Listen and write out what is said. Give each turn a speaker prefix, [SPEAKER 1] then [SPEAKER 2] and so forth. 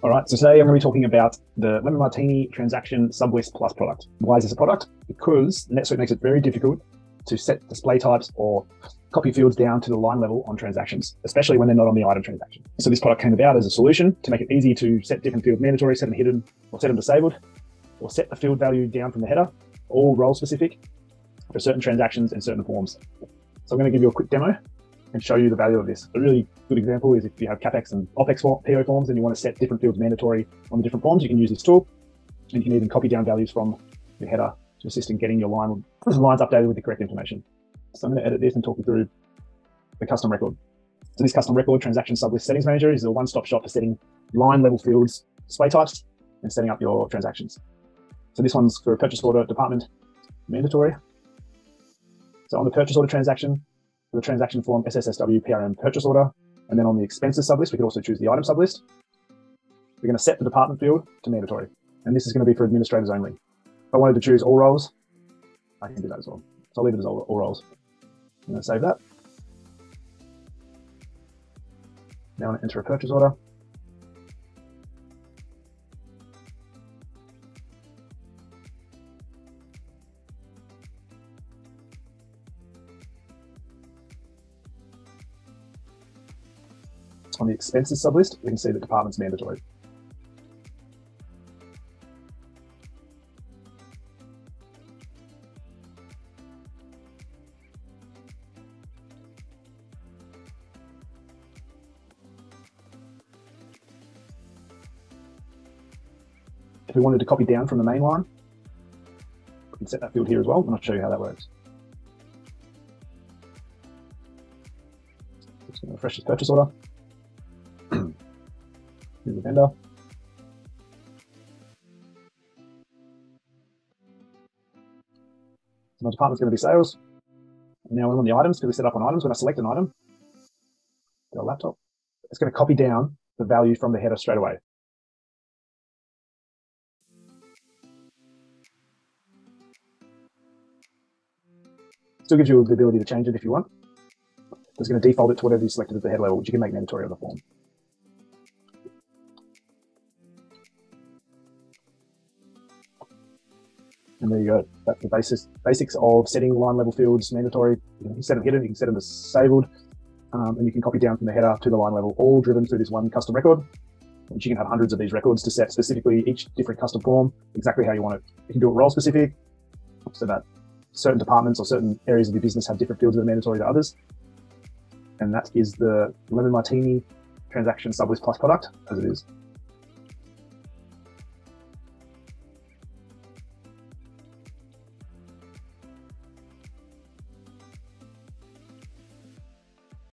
[SPEAKER 1] All right, so today I'm going to be talking about the Lemon Martini Transaction Sublist Plus product. Why is this a product? Because NetSuite makes it very difficult to set display types or copy fields down to the line level on transactions, especially when they're not on the item transaction. So this product came about as a solution to make it easy to set different fields mandatory, set them hidden, or set them disabled, or set the field value down from the header, all role specific for certain transactions and certain forms. So I'm going to give you a quick demo and show you the value of this. A really good example is if you have CapEx and OpEx PO forms and you want to set different fields mandatory on the different forms, you can use this tool. And you can even copy down values from your header to assist in getting your line lines updated with the correct information. So I'm going to edit this and talk you through the custom record. So this custom record transaction sublist settings manager is a one-stop shop for setting line level fields, display types, and setting up your transactions. So this one's for a purchase order department mandatory. So on the purchase order transaction, the transaction form SSSW PRM purchase order. And then on the expenses sublist, we could also choose the item sublist. We're going to set the department field to mandatory. And this is going to be for administrators only. If I wanted to choose all roles, I can do that as well. So I'll leave it as all, all roles. I'm going to save that. Now I'm going to enter a purchase order. On the expenses sublist, we can see the department's mandatory. If we wanted to copy down from the main line, we can set that field here as well, and I'll show you how that works. Refresh this purchase order. The vendor. So my department's going to be sales. Now I'm on the items because we set up on items. When I select an item, go laptop, it's going to copy down the value from the header straight away. Still gives you the ability to change it if you want. It's going to default it to whatever you selected at the head level, which you can make mandatory on the form. And there you go. That's the basis, basics of setting line level fields mandatory. You can set them hidden, you can set them disabled, um, and you can copy down from the header to the line level, all driven through this one custom record. Which you can have hundreds of these records to set specifically each different custom form, exactly how you want it. You can do it role specific, so that certain departments or certain areas of your business have different fields that are mandatory to others. And that is the Lemon Martini transaction sublist plus product as it is.